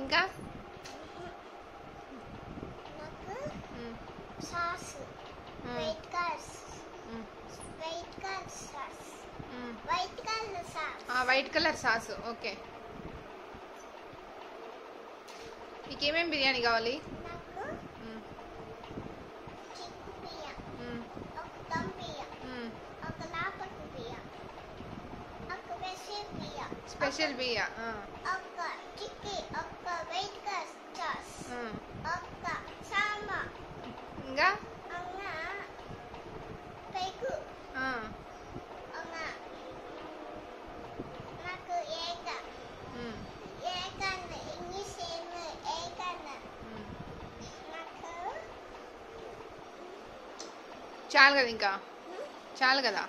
ఇంకా. Sauce. White colour. White colour sauce. White colour sauce ఆ, white colour sauce okay నీకేమేం బిర్యానీ కావాలి? నాకు మ్మ్. చిక్కు బియ్యం మ్మ్. ఒక దమ్ బియ్యం మ్మ్. ఒక లాపట్టు బియ్యం ఒక వెసి బియ్యం స్పెషల్ బియ్య ఆ. ఒక చిక్కి ఒక వైట్ కలర్ సాస్ మ్మ్. ఒక సాంబార్ ఇంకా అన్న పెగు ఆ. అన్న నాకు ఏక మ్మ్. ఏకన్న ఇంగ్లీష్ ఏమి ఏకన్న మ్మ్. నాకు చాలు కదా ఇంకా? చాలు కదా?